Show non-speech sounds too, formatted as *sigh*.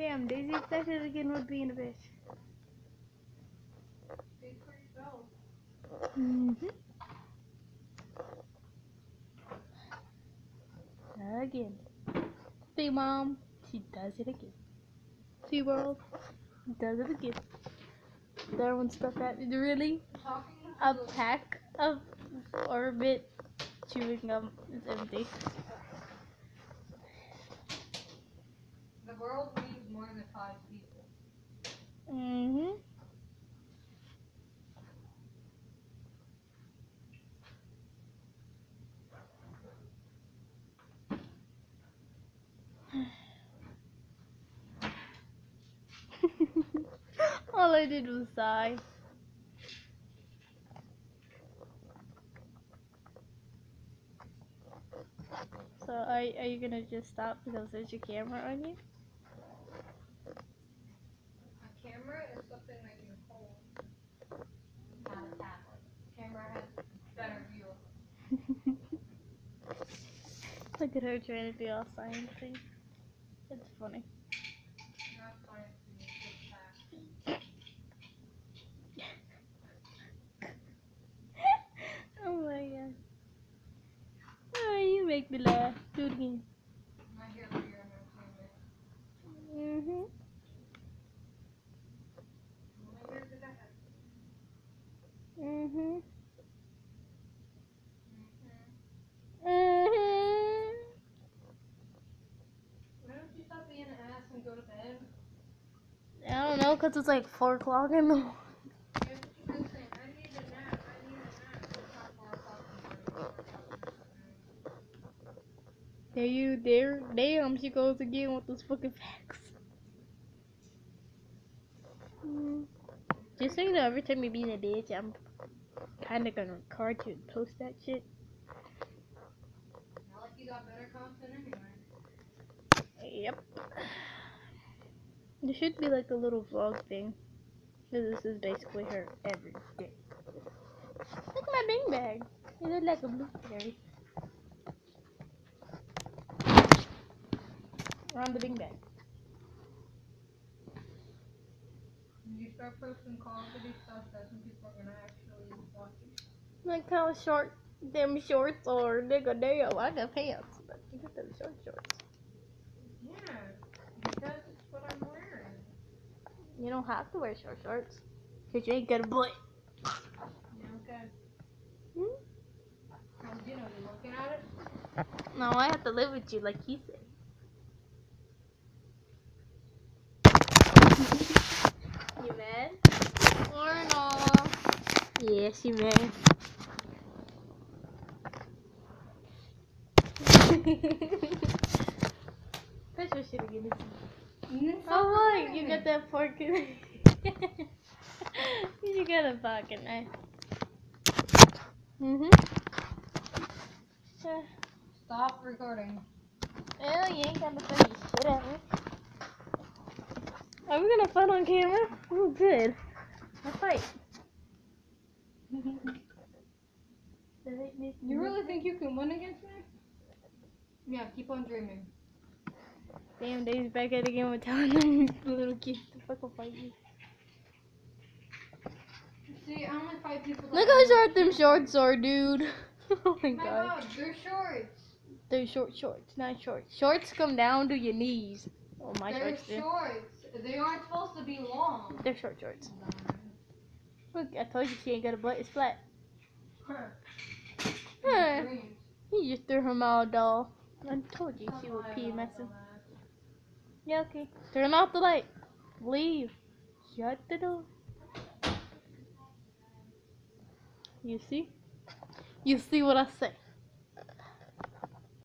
Damn, Daisy expected again would be in a bitch. Speak for yourself. Mm-hmm. Again. See, Mom? She does it again. See, World? Does it again. That one stuck at me. Really? A pack of Orbit chewing gum is empty. The world needs more than five people. Mm-hmm. *laughs* All I did was sigh. So are, are you gonna just stop because there's your camera on you? A camera is something that you hold, not a tablet. Camera has better view. *laughs* Look at her trying to be all sciencey. It's funny. Not science, it's just fact. *laughs* oh my god. Oh, you make me laugh. Do it again. I'm not here for your entertainment. Mm-hmm. I'm only here to that. Mm-hmm. Mhm. Mm-hmm. Why don't you stop being an ass and go to bed? I don't know, cause it's like four o'clock in the morning. Yeah, you've been saying, I need a nap, I need a nap. It's not four o'clock in the morning. There you, there, damn, she goes again with those fucking facts. Mm. Just so you know, every time you be in a bitch, I'm kind of gonna record you and post that shit. Not like you got better content anyway. Yep. There should be like a little vlog thing. Cause this is basically her every day. Look at my bing bag. It looks like a blueberry. Around the bing bag. You start posting Call of Duty stuff, that's when people are gonna actually watch it. Like how short them shorts are. Nigga, damn, I got pants. But you got them short shorts. Yeah, because it's what I'm wearing. You don't have to wear short shorts. Cause you ain't got a butt. Okay. Hmm? You know? Looking at it? No, I have to live with you like he said. *laughs* you mad? Or no? Yeah, she mad. *laughs* That's what should have given me. Oh look, you got that fork in *laughs* You got a pocket knife. Mm-hmm. Uh, Stop recording. Well, you ain't say shit at me. Are we gonna fight on camera? Oh, good. I'll fight. *laughs* You really think you can win against me? Yeah, keep on dreaming. Damn, Dave's back at it again with telling *laughs* them little kids to fucking fight you. See, I only fight people. Look how short them shorts are, dude. *laughs* oh my My god. God, they're shorts. They're short shorts, not shorts. Shorts come down to your knees. Oh, my they're shorts shorts. They aren't supposed to be long. They're short shorts. Look, I told you she ain't got a butt. It's flat. Huh. Dreams. You just threw her mouth doll. I told you she would pee oh about messing. Yeah, okay. Turn off the light. Leave. Shut the door. You see? You see what I say?